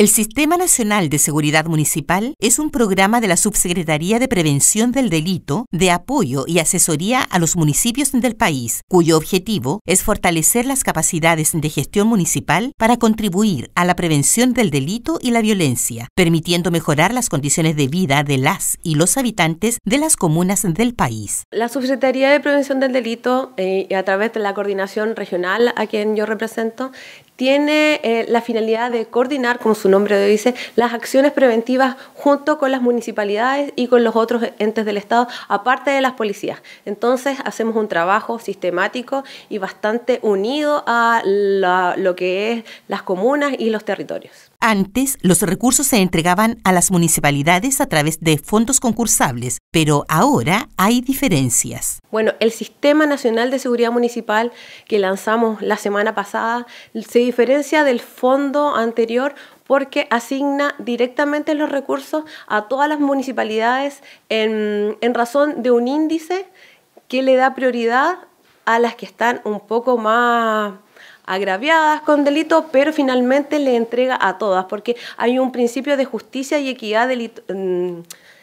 El Sistema Nacional de Seguridad Municipal es un programa de la Subsecretaría de Prevención del Delito de apoyo y asesoría a los municipios del país, cuyo objetivo es fortalecer las capacidades de gestión municipal para contribuir a la prevención del delito y la violencia, permitiendo mejorar las condiciones de vida de las y los habitantes de las comunas del país. La Subsecretaría de Prevención del Delito, eh, a través de la coordinación regional a quien yo represento, tiene eh, la finalidad de coordinar, como su nombre lo dice, las acciones preventivas junto con las municipalidades y con los otros entes del Estado, aparte de las policías. Entonces hacemos un trabajo sistemático y bastante unido a lo que es las comunas y los territorios. Antes, los recursos se entregaban a las municipalidades a través de fondos concursables, pero ahora hay diferencias. Bueno, el Sistema Nacional de Seguridad Municipal que lanzamos la semana pasada se diferencia del fondo anterior porque asigna directamente los recursos a todas las municipalidades en, en razón de un índice que le da prioridad a las que están un poco más agraviadas con delito, pero finalmente le entrega a todas, porque hay un principio de justicia y equidad mm,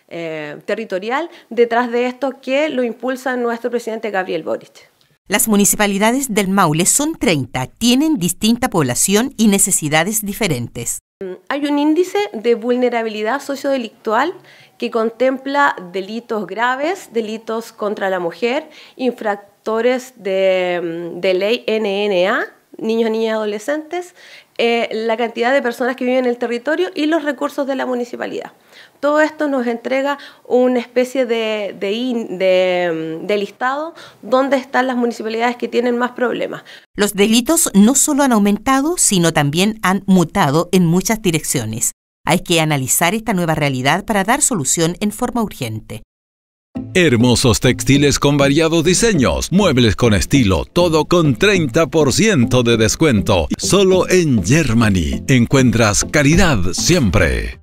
eh, territorial detrás de esto que lo impulsa nuestro presidente Gabriel Boric. Las municipalidades del Maule son 30, tienen distinta población y necesidades diferentes. Mm, hay un índice de vulnerabilidad sociodelictual que contempla delitos graves, delitos contra la mujer, infractores de, mm, de ley NNA, niños, niñas y adolescentes, eh, la cantidad de personas que viven en el territorio y los recursos de la municipalidad. Todo esto nos entrega una especie de, de, de, listado donde están las municipalidades que tienen más problemas. Los delitos no solo han aumentado, sino también han mutado en muchas direcciones. Hay que analizar esta nueva realidad para dar solución en forma urgente. Hermosos textiles con variados diseños, muebles con estilo, todo con 30% de descuento. Solo en Germany encuentras calidad siempre.